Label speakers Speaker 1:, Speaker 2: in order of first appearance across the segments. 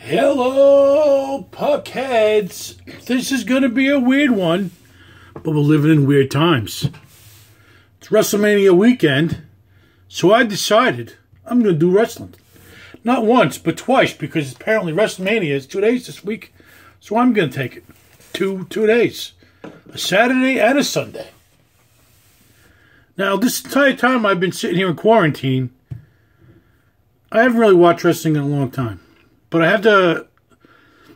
Speaker 1: Hello, puckheads. This is going to be a weird one, but we're living in weird times. It's WrestleMania weekend, so I decided I'm going to do wrestling. Not once, but twice, because apparently WrestleMania is two days this week, so I'm going to take it. Two, two days. A Saturday and a Sunday. Now, this entire time I've been sitting here in quarantine, I haven't really watched wrestling in a long time. But I have the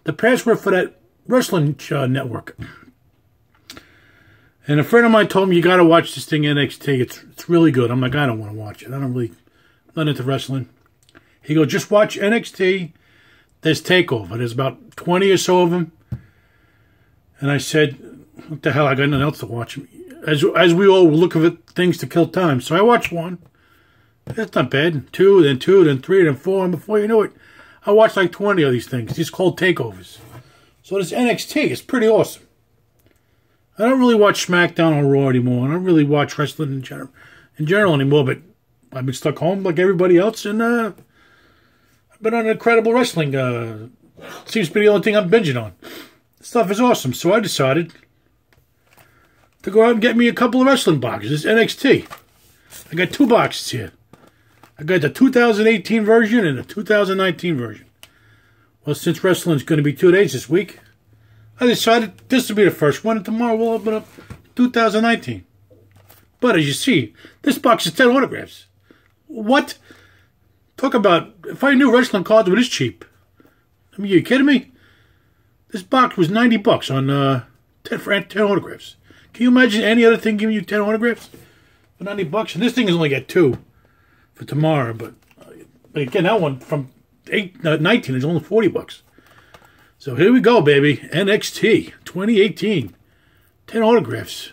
Speaker 1: the password for that wrestling uh, network. And a friend of mine told me you got to watch this thing NXT. It's it's really good. I'm like I don't want to watch it. I don't really I'm not into wrestling. He goes just watch NXT. There's Takeover. There's about 20 or so of them. And I said, what the hell? I got nothing else to watch. As as we all were looking for things to kill time, so I watched one. That's not bad. Two, then two, then three, then four, and before you know it, I watched like 20 of these things. These called takeovers. So this NXT is pretty awesome. I don't really watch SmackDown or Raw anymore. I don't really watch wrestling in general, in general anymore, but I've been stuck home like everybody else, and uh, I've been on incredible wrestling. Uh, seems to be the only thing I'm binging on. This stuff is awesome, so I decided to go out and get me a couple of wrestling boxes. NXT. I got two boxes here. I got the 2018 version and the 2019 version. Well, since wrestling's going to be two days this week, I decided this will be the first one, and tomorrow we'll open up 2019. But as you see, this box is 10 autographs. What? Talk about, if I knew wrestling cards were this cheap. I mean, you kidding me? This box was 90 bucks on uh, 10, for 10 autographs. Can you imagine any other thing giving you 10 autographs? For 90 bucks? And this thing is only got two tomorrow. But, but again, that one from eight, uh, 19 is only 40 bucks. So here we go, baby. NXT 2018. 10 autographs.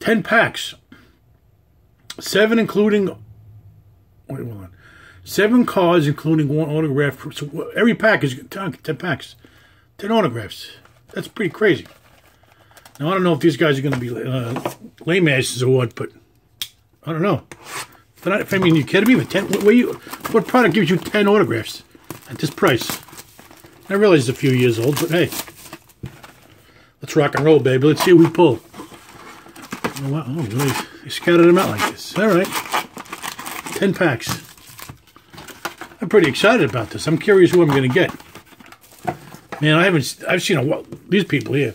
Speaker 1: 10 packs. Seven including. Wait, hold on. Seven cards, including one autograph. So every pack is 10, 10 packs. 10 autographs. That's pretty crazy. Now, I don't know if these guys are going to be uh, lame asses or what, but I don't know. But I, I mean, you kidding me? With ten, what, you, what product gives you ten autographs at this price? I realize it's a few years old, but hey, let's rock and roll, baby. Let's see what we pull. Oh, wow. oh really? They scattered them out like this. All right, ten packs. I'm pretty excited about this. I'm curious who I'm going to get. Man, I haven't. I've seen a, these people here.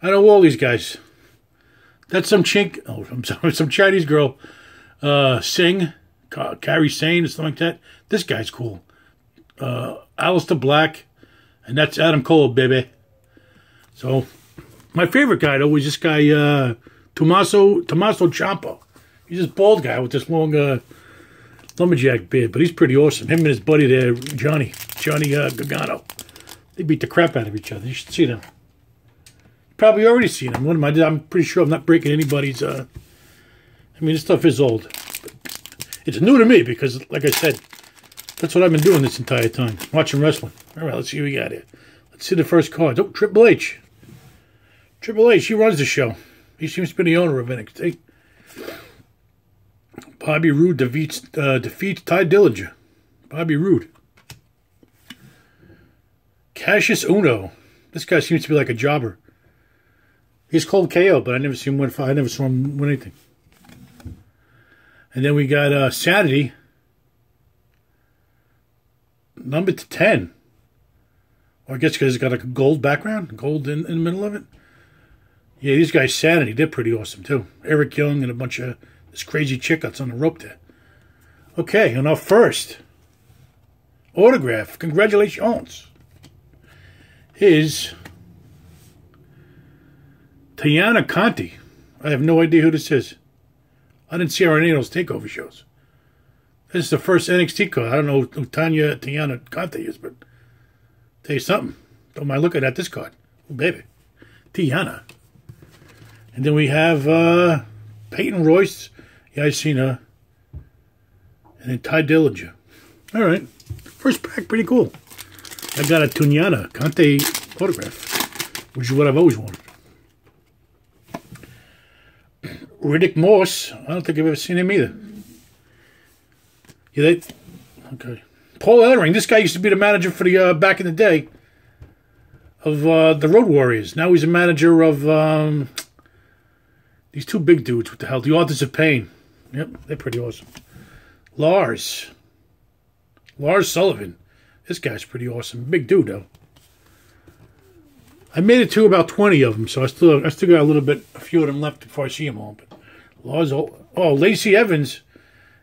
Speaker 1: I know all these guys. That's some chink. Oh, I'm sorry, some Chinese girl uh, Singh, Kairi Sane, or something like that. This guy's cool. Uh, Aleister Black, and that's Adam Cole, baby. So, my favorite guy though was this guy, uh, Tommaso Tommaso Ciampa. He's this bald guy with this long uh, lumberjack beard, but he's pretty awesome. Him and his buddy there, Johnny, Johnny uh. They beat the crap out of each other. You should see them. Probably already seen them. One of my, I'm pretty sure I'm not breaking anybody's uh, I mean, this stuff is old. It's new to me because, like I said, that's what I've been doing this entire time, watching wrestling. All right, let's see what we got here. Let's see the first card. Oh, Triple H. Triple H, he runs the show. He seems to be the owner of NXT. Bobby Roode defeats, uh, defeats Tye Dillinger. Bobby Roode. Cassius Ohno. This guy seems to be like a jobber. He's called KO, but I never seen him win. I never saw him win anything. And then we got uh, Saturday, number to 10. Or I guess because it's got a gold background, gold in, in the middle of it. Yeah, these guys Saturday, they're pretty awesome too. Eric Young and a bunch of this crazy chick that's on the rope there. Okay, and our first autograph, congratulations, is Tayana Conti. I have no idea who this is. I didn't see her on any of those takeover shows. This is the first NXT card. I don't know who Tanya Tiana Conte is, but tell you something. Don't mind looking at this card. Oh, baby. Tiana. And then we have uh, Peyton Royce. Yeah, I've seen her. And then Tye Dillinger. All right. First pack, pretty cool. I got a Tunyana Conte autograph, which is what I've always wanted. Riddick Moss. I don't think I've ever seen him either. Yeah, they, okay. Paul Ellering. This guy used to be the manager for the uh, back in the day of uh, the Road Warriors. Now he's a manager of um, these two big dudes. What the hell? The Authors of Pain. Yep, they're pretty awesome. Lars. Lars Sullivan. This guy's pretty awesome. Big dude, though. I made it to about 20 of them, so I still I still got a little bit, a few of them left before I see them all. But Lars, oh, Lacey Evans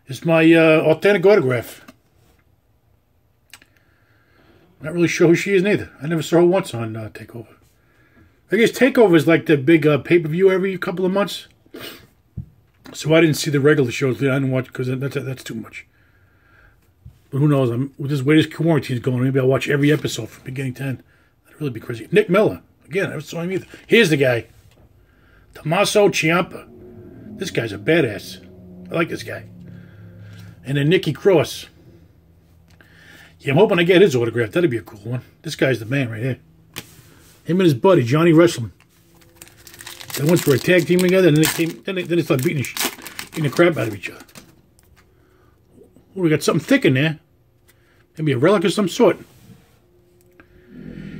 Speaker 1: is my uh, authentic autograph. Not really sure who she is neither. I never saw her once on uh, Takeover. I guess Takeover is like the big uh, pay per view every couple of months. So I didn't see the regular shows. I didn't watch because that's that's too much. But who knows? I'm with this way this quarantine is going. Maybe I'll watch every episode from beginning to end. That'd really be crazy. Nick Miller again. I saw him either. Here's the guy, Tommaso Ciampa. This guy's a badass. I like this guy. And then Nikki Cross. Yeah, I'm hoping I get his autograph. That'd be a cool one. This guy's the man right here. Him and his buddy Johnny Wrestling. They once were a tag team together, and then they came. Then they, then they started beating the, beating the crap out of each other. we got something thick in there. Maybe a relic of some sort.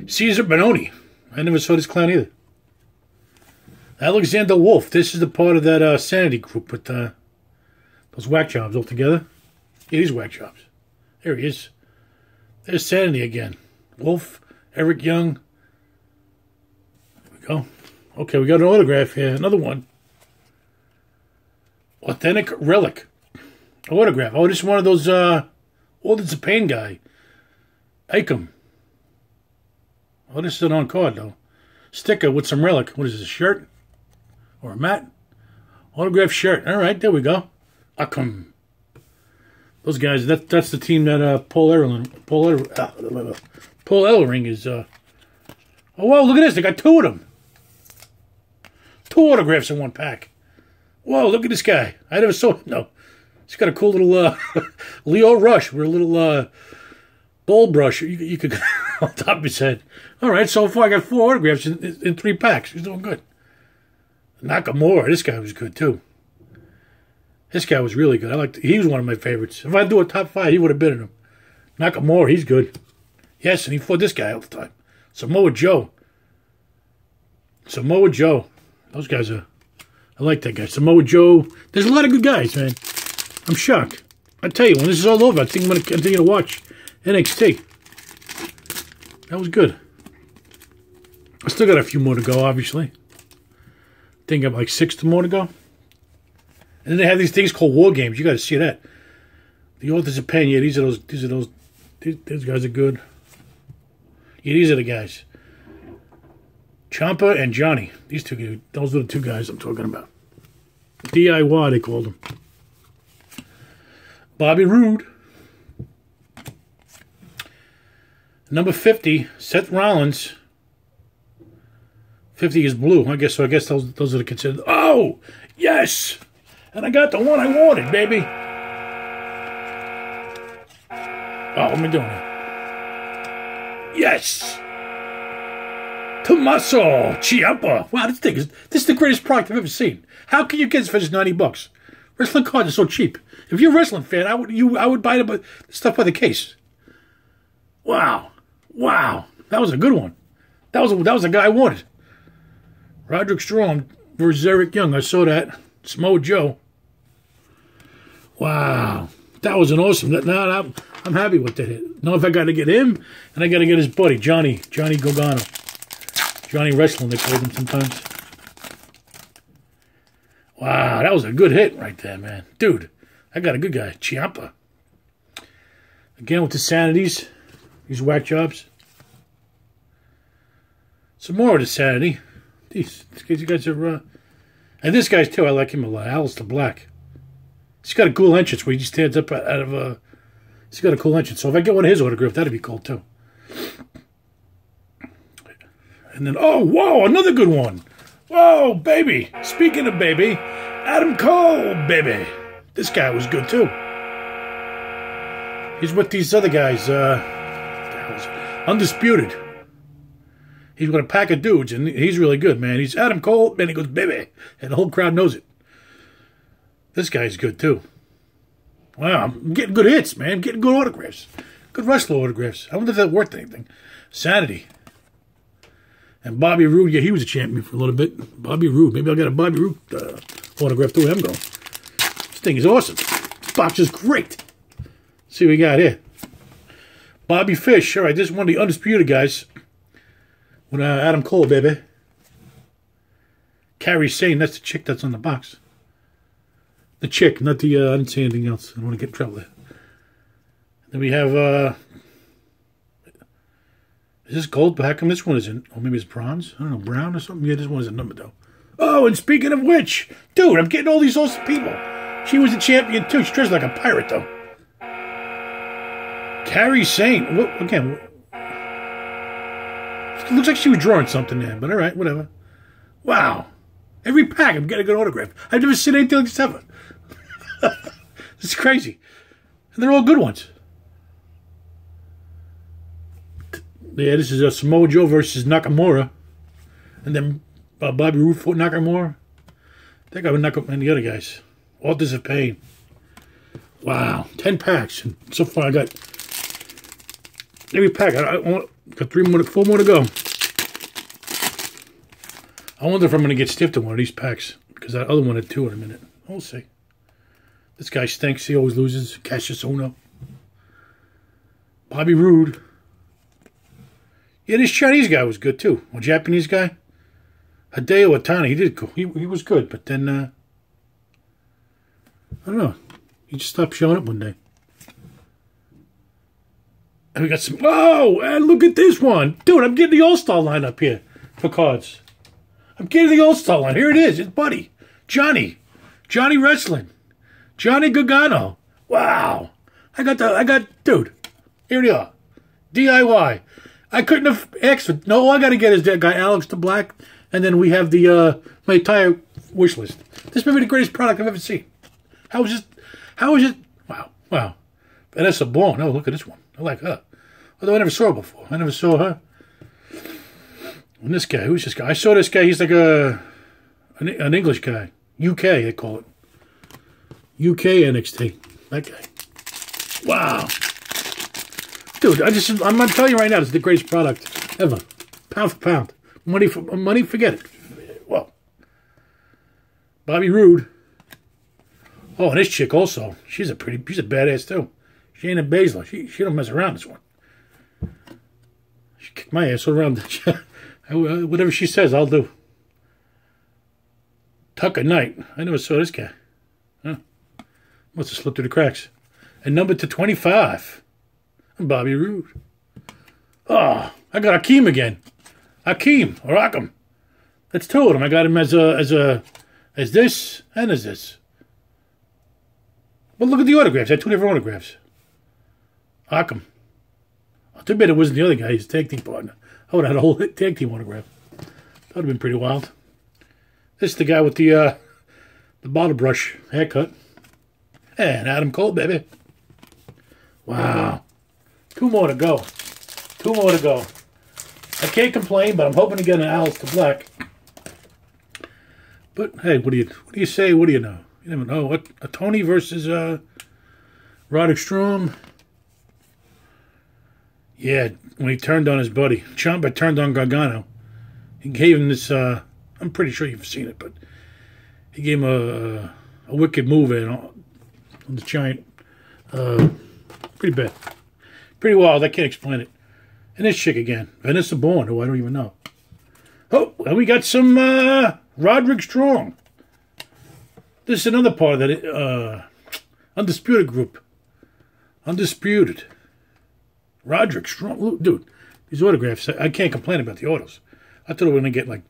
Speaker 1: Caesar Benoni. I never saw this clown either. Alexander Wolfe. This is the part of that uh, Sanity group with uh, those whack jobs all together. Yeah, these whack jobs. There he is. There's Sanity again. Wolfe, Eric Young. There we go. Okay, we got an autograph here. Another one. Authentic relic. Autograph. Oh, this is one of those, uh, oh, this is a pain guy. Akam. Oh, this is on card, though. Sticker with some relic. What is this, a shirt? Or a mat? Autograph shirt. All right, there we go. Akam. Those guys, that, that's the team that uh, Paul Ellering, Paul, Ellering, uh, Paul Ellering is. Uh, oh, wow, look at this. They got two of them. Two autographs in one pack. Whoa, look at this guy. I never saw him. No. He's got a cool little uh, Lio Rush with a little uh, bowl brush you, you could top of his head. All right, so far I got four autographs in, in three packs. He's doing good. Nakamura, this guy was good too. This guy was really good. I liked. He was one of my favorites. If I do a top five, he would have been in them. Nakamura, he's good. Yes, and he fought this guy all the time. Samoa Joe. Samoa Joe. Those guys are. I like that guy. Samoa Joe. There's a lot of good guys, man. I'm shocked. I tell you, when this is all over, I think I'm going to continue to watch NXT. That was good. I still got a few more to go, obviously. I think I have like six more to go. And then they have these things called war games. You got to see that. The authors of pain. Yeah, these are those. These are those. These, these guys are good. Yeah, these are the guys. Ciampa and Johnny. These two. Those are the two guys I'm talking about. DIY they called them. Bobby Roode. Number 50, Seth Rollins. 50 is blue. I guess so. I guess those those are the considered. Oh, yes! And I got the one I wanted, baby. Oh, what am I doing here? Yes! Tommaso Ciampa. Wow, this thing is this is the greatest product I've ever seen. How can you get this for just 90 bucks? Wrestling cards are so cheap. If you're a wrestling fan, I would you I would buy the stuff by the case. Wow. Wow. That was a good one. That was a, that was the guy I wanted. Roderick Strong versus Eric Young. I saw that. Smo Joe. Wow, that was an awesome. That, Now I'm, I'm happy with that. Hit. Now if I got to get him, and I got to get his buddy Johnny Johnny Gargano, Johnny Wrestling they call him sometimes. Wow, that was a good hit right there, man, dude. I got a good guy, Ciampa. Again with the sanities, these whack jobs. Some more of the sanity. These, these guys are, uh, and this guy's too. I like him a lot. Aleister Black. He's got a cool entrance where he just stands up out of a. Uh, he's got a cool entrance. So if I get one of his autograph, that'd be cool too. And then, oh, whoa, another good one. Whoa, baby. Speaking of baby, Adam Cole, baby. This guy was good too. He's with these other guys, uh, Undisputed. He's got a pack of dudes, and he's really good, man. He's Adam Cole, and he goes, baby. And the whole crowd knows it. This guy's good too. Wow, I'm getting good hits, man. I'm getting good autographs. Good wrestler autographs. I wonder if that worth anything. Sanity. And Bobby Roode, yeah, he was a champion for a little bit. Bobby Roode. Maybe I'll get a Bobby Roode uh, autograph too. I'm going. This thing is awesome. This box is great. Let's see what we got here. Bobby Fish. All right, this is one of the undisputed guys. With uh, Adam Cole, baby. Kairi Sane, that's the chick that's on the box. The chick, not the, uh, I didn't say anything else. I don't want to get in trouble there. Then we have, uh, is this gold? But how come this one isn't? Oh, maybe it's bronze? I don't know, brown or something? Yeah, this one is a number, though. Oh, and speaking of which, dude, I'm getting all these awesome people. She was a champion, too. She dressed like a pirate, though. Kairi Sane. What, again, it looks like she was drawing something there, but all right, whatever. Wow. Every pack, I'm getting a good autograph. I've never seen anything like this ever. this is crazy. And they're all good ones. Yeah, this is a Samoa Joe versus Nakamura. And then uh, Bobby Roode fought Nakamura. I think I would knock up any other guys. Authors of Pain. Wow. 10 packs. And so far I got every pack. I, I got three more, four more to go. I wonder if I'm going to get stiffed in one of these packs. Because that other one had two in a minute. We'll see. This guy stinks. He always loses. Cassius Ohno. Bobby Roode. Yeah, this Chinese guy was good too. A Japanese guy. Hideo Itami. He did cool. He, he was good. But then, uh, I don't know. He just stopped showing up one day. And we got some. Oh, and look at this one. Dude, I'm getting the All Star line up here for cards. I'm getting the All Star line. Here it is. It's Buddy. Johnny. Johnny Wrestling. Johnny Gargano. Wow. I got the, I got, dude. Here they are. DIY. I couldn't have asked for, no, all I got to get is that guy, Aleister Black. And then we have the, uh, my entire wish list. This may be the greatest product I've ever seen. How is it, how is it, wow, wow. Vanessa Blanc. Oh, look at this one. I like her. Although I never saw her before. I never saw her. And this guy, who's this guy? I saw this guy. He's like a an, an English guy. UK, they call it. UK NXT. That guy. Wow. Dude, I just, I'm to tell you right now, is the greatest product ever. Pound for pound. Money for money, forget it. Well, Bobby Roode. Oh, and this chick also. She's a pretty, she's a badass too. Shayna Baszler. She, she don't mess around this one. She kicked my ass around. Uh, whatever she says, I'll do. Tucker Knight. I never saw this guy. Huh. Must have slipped through the cracks. And number to 25. Bobby Roode. Oh, I got Akeem again. Akeem, or Akim. That's two of them. I got him as a, as a, as this and as this. Well, look at the autographs. I had two different autographs. Oh, too bad it wasn't the other guy, his tag team partner. I would have had a whole tag team autograph. That would have been pretty wild. This is the guy with the uh, the bottle brush haircut. And Adam Cole, baby. Wow. Two more to go. Two more to go. I can't complain, but I'm hoping to get an Aleister Black. But hey, what do you what do you say? What do you know? You never know. What a Tony versus uh, Roderick Strong. Yeah, when he turned on his buddy, Ciampa turned on Gargano. He gave him this. Uh, I'm pretty sure you've seen it, but he gave him a, a wicked move in on the giant. Uh, pretty bad. Pretty wild. I can't explain it. And this chick again, Vanessa Borne, who I don't even know. Oh, and we got some uh, Roderick Strong. This is another part of that uh, undisputed group. Undisputed. Roderick Strong, dude. These autographs, I can't complain about the autos. I thought we were gonna get like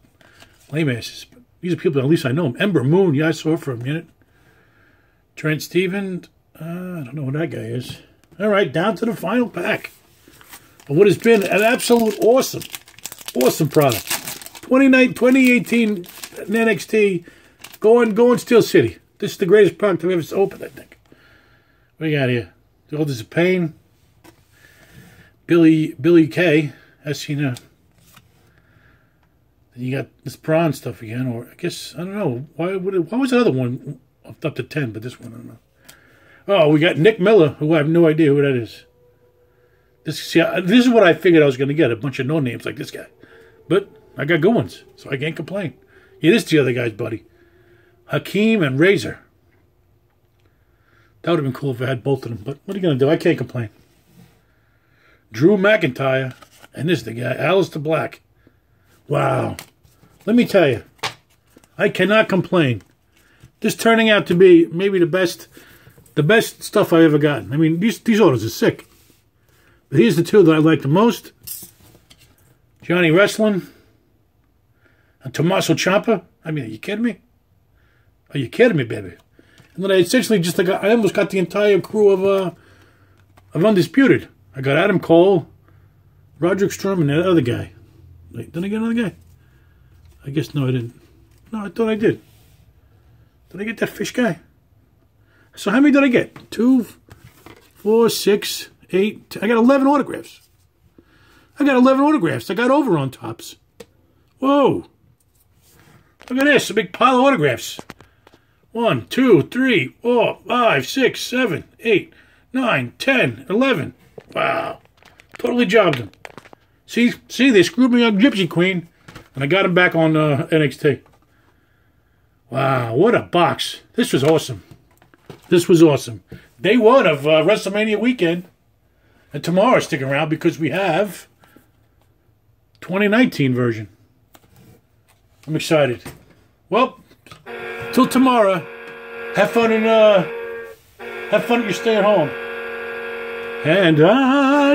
Speaker 1: lame asses, but these are people at least I know them. Ember Moon, yeah, I saw for a minute. Trent Seven, uh, I don't know who that guy is. All right, down to the final pack of what has been an absolute awesome, awesome product. 29, 2018 NXT going, going Steel City. This is the greatest product I've ever opened, I think. What do you got here? The Authors of Pain. Billy Billy Kay. That's seen a. You got this prawn stuff again, or I guess I don't know why. Would why was the other one up to ten, but this one I don't know. Oh, we got Nick Miller, who I have no idea who that is. This see, this is what I figured I was going to get a bunch of no names like this guy, but I got good ones, so I can't complain. It is the other guy's buddy, Hakeem and Rezar. That would have been cool if I had both of them, but what are you going to do? I can't complain. Drew McIntyre, and this is the guy, Aleister Black. Wow. Let me tell you, I cannot complain. This turning out to be maybe the best the best stuff I've ever gotten. I mean, these these orders are sick. But here's the two that I like the most. Johnny Wrestling and Tommaso Ciampa. I mean, are you kidding me? Are you kidding me, baby? And then I essentially just like I almost got the entire crew of uh of Undisputed. I got Adam Cole, Roderick Strong, and that other guy. Wait, did I get another guy? I guess no, I didn't. No, I thought I did. Did I get that fish guy? So how many did I get? Two, four, six, eight. I got 11 autographs. I got 11 autographs. I got over on Topps. Whoa. Look at this, a big pile of autographs. One, two, three, four, five, six, seven, eight, nine, ten, eleven. Wow. Totally jobbed them. See, see, they screwed me on Gypsy Queen, and I got him back on uh, NXT. Wow, what a box. This was awesome. This was awesome. Day one of uh, WrestleMania weekend. And tomorrow, stick around because we have 2019 version. I'm excited. Well, till tomorrow. Have fun and uh, have fun at your stay at home. And adios.